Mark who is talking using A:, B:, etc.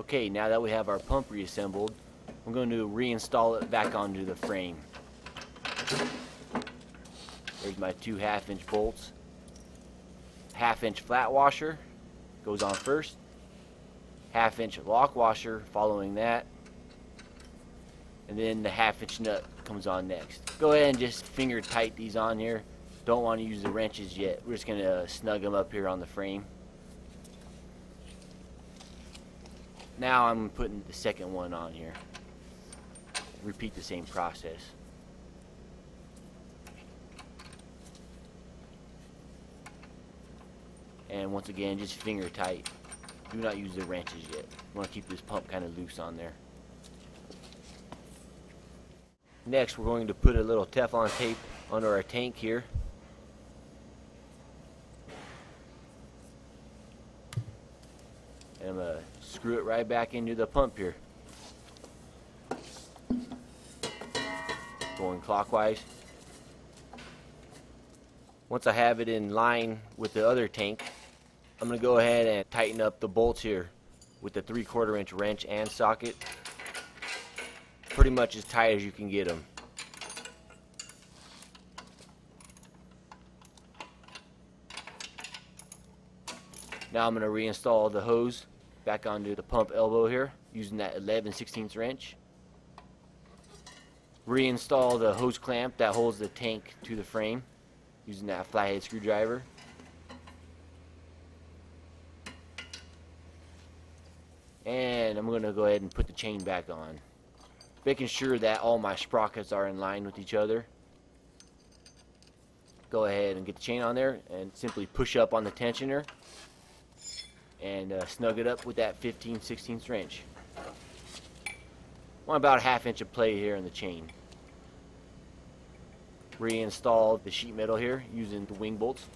A: Okay, now that we have our pump reassembled, I'm going to reinstall it back onto the frame. There's my two half inch bolts. Half inch flat washer goes on first. Half inch lock washer following that. And then the half inch nut comes on next. Go ahead and just finger tight these on here. Don't want to use the wrenches yet. We're just going to snug them up here on the frame. Now I'm putting the second one on here. Repeat the same process. And once again, just finger tight. Do not use the wrenches yet. You want to keep this pump kind of loose on there. Next, we're going to put a little Teflon tape under our tank here. And I'm to screw it right back into the pump here. Going clockwise. Once I have it in line with the other tank, I'm going to go ahead and tighten up the bolts here with the 3 quarter inch wrench and socket. Pretty much as tight as you can get them. Now I'm going to reinstall the hose back onto the pump elbow here using that 11 16 wrench. Reinstall the hose clamp that holds the tank to the frame using that flathead screwdriver. And I'm going to go ahead and put the chain back on. Making sure that all my sprockets are in line with each other. Go ahead and get the chain on there and simply push up on the tensioner and uh, snug it up with that 15 16 wrench. Want about a half inch of play here in the chain. Reinstall the sheet metal here using the wing bolts.